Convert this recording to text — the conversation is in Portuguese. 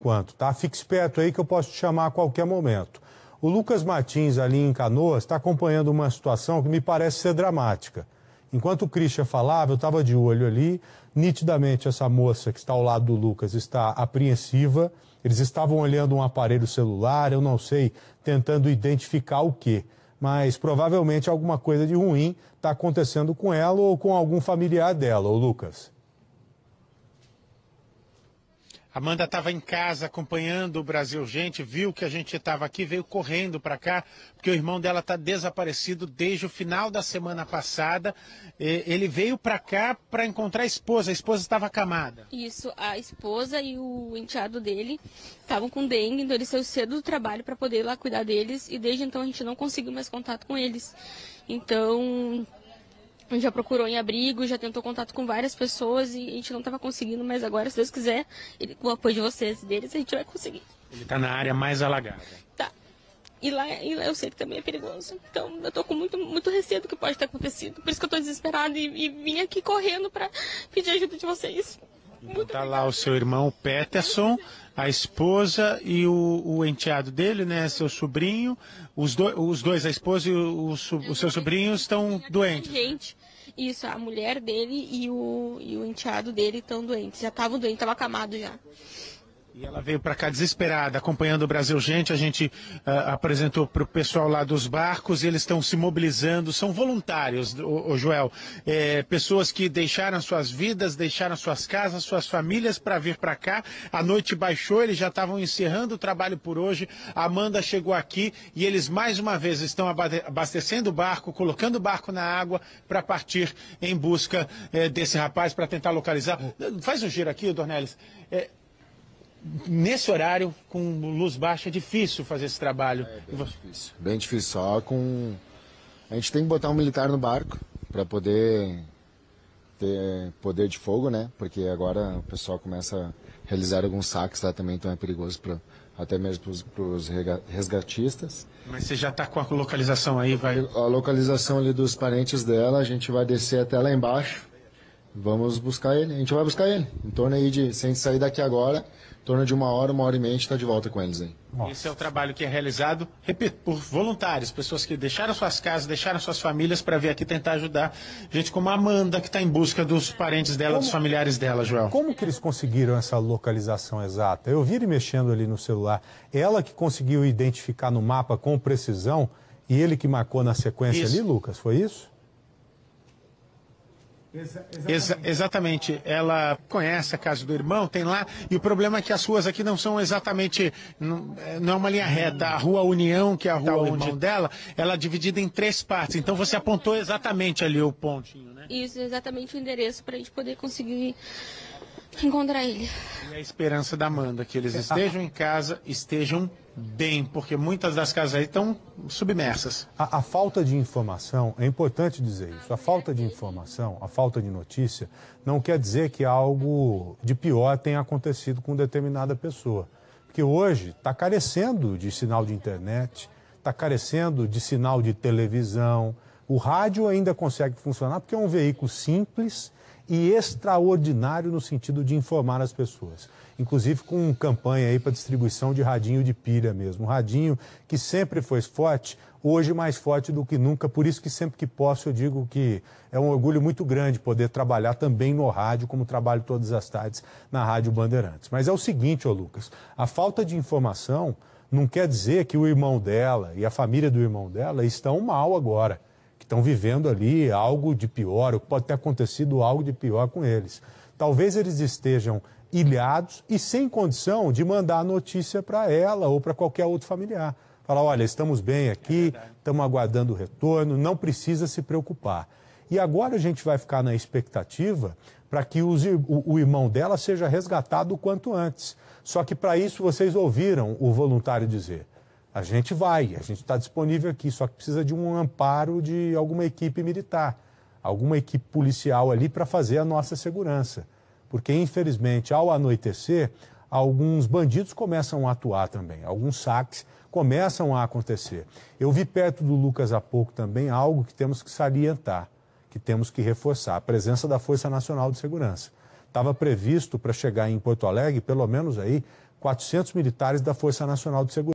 enquanto, tá? Fique esperto aí que eu posso te chamar a qualquer momento. O Lucas Martins, ali em Canoas, está acompanhando uma situação que me parece ser dramática. Enquanto o Christian falava, eu estava de olho ali. Nitidamente, essa moça que está ao lado do Lucas está apreensiva. Eles estavam olhando um aparelho celular, eu não sei, tentando identificar o quê. Mas provavelmente alguma coisa de ruim está acontecendo com ela ou com algum familiar dela, o Lucas. Amanda estava em casa acompanhando o Brasil Gente, viu que a gente estava aqui, veio correndo para cá, porque o irmão dela está desaparecido desde o final da semana passada. Ele veio para cá para encontrar a esposa, a esposa estava acamada. Isso, a esposa e o enteado dele estavam com dengue, então ele saiu cedo do trabalho para poder ir lá cuidar deles e desde então a gente não conseguiu mais contato com eles. Então, a gente já procurou em abrigo, já tentou contato com várias pessoas e a gente não estava conseguindo, mas agora, se Deus quiser, ele, com o apoio de vocês e deles, a gente vai conseguir. Ele está na área mais alagada. Tá. E lá, e lá eu sei que também é perigoso. Então eu tô com muito, muito receio do que pode ter acontecido. Por isso que eu tô desesperada e, e vim aqui correndo para pedir ajuda de vocês. Então tá lá o seu irmão Peterson, a esposa e o, o enteado dele, né, seu sobrinho. Os, do, os dois, a esposa e o, o, o seu sobrinho, estão doentes. Gente, isso, a mulher dele e o, e o enteado dele estão doentes. Já estavam doentes, estavam acamados já. E ela veio para cá desesperada, acompanhando o Brasil Gente. A gente uh, apresentou para o pessoal lá dos barcos, eles estão se mobilizando, são voluntários, o, o Joel. É, pessoas que deixaram suas vidas, deixaram suas casas, suas famílias para vir para cá. A noite baixou, eles já estavam encerrando o trabalho por hoje. A Amanda chegou aqui e eles mais uma vez estão abastecendo o barco, colocando o barco na água para partir em busca é, desse rapaz, para tentar localizar. Faz um giro aqui, Dornelles. É, nesse horário, com luz baixa, é difícil fazer esse trabalho. É bem difícil. Bem difícil. Só com. A gente tem que botar um militar no barco para poder ter poder de fogo, né? Porque agora o pessoal começa a realizar alguns saques lá também, então é perigoso para até mesmo para os resgatistas. Mas você já está com a localização aí, vai? A localização ali dos parentes dela, a gente vai descer até lá embaixo Vamos buscar ele, a gente vai buscar ele. Em torno aí de, se a gente sair daqui agora, em torno de uma hora, uma hora e meia, a gente está de volta com eles aí. Nossa. Esse é o trabalho que é realizado, repito, por voluntários, pessoas que deixaram suas casas, deixaram suas famílias para vir aqui tentar ajudar. Gente como a Amanda, que está em busca dos parentes dela, como, dos familiares dela, Joel. Como que eles conseguiram essa localização exata? Eu vi ele mexendo ali no celular. Ela que conseguiu identificar no mapa com precisão e ele que marcou na sequência isso. ali, Lucas, foi isso? Exatamente. exatamente. Ela conhece a casa do irmão, tem lá, e o problema é que as ruas aqui não são exatamente, não, é, não é uma linha reta. A rua União, que é a rua tá onde dela, ela é dividida em três partes. Então você apontou exatamente ali o pontinho, né? Isso, exatamente o endereço para a gente poder conseguir encontrar ele. E a esperança da Amanda, que eles estejam em casa, estejam bem, porque muitas das casas aí estão submersas. A, a, falta de informação, é importante dizer isso, a falta de informação, a falta de notícia, não quer dizer que algo de pior tenha acontecido com determinada pessoa. Porque hoje está carecendo de sinal de internet, está carecendo de sinal de televisão. O rádio ainda consegue funcionar porque é um veículo simples e extraordinário no sentido de informar as pessoas. Inclusive com campanha aí para distribuição de radinho de pilha mesmo. Um radinho que sempre foi forte, hoje mais forte do que nunca. Por isso que sempre que posso eu digo que é um orgulho muito grande poder trabalhar também no rádio, como trabalho todas as tardes na Rádio Bandeirantes. Mas é o seguinte, ô Lucas, a falta de informação não quer dizer que o irmão dela e a família do irmão dela estão mal agora estão vivendo ali algo de pior, ou pode ter acontecido algo de pior com eles. Talvez eles estejam ilhados e sem condição de mandar a notícia para ela ou para qualquer outro familiar. Falar, olha, estamos bem aqui, é estamos aguardando o retorno, não precisa se preocupar. E agora a gente vai ficar na expectativa para que os, o, o, irmão dela seja resgatado o quanto antes. Só que para isso vocês ouviram o voluntário dizer: a gente vai, a gente está disponível aqui, só que precisa de um amparo de alguma equipe militar, alguma equipe policial ali para fazer a nossa segurança. Porque, infelizmente, ao anoitecer, alguns bandidos começam a atuar também, alguns saques começam a acontecer. Eu vi perto do Lucas há pouco também algo que temos que salientar, que temos que reforçar, a presença da Força Nacional de Segurança. Estava previsto para chegar em Porto Alegre pelo menos aí 400 militares da Força Nacional de Segurança.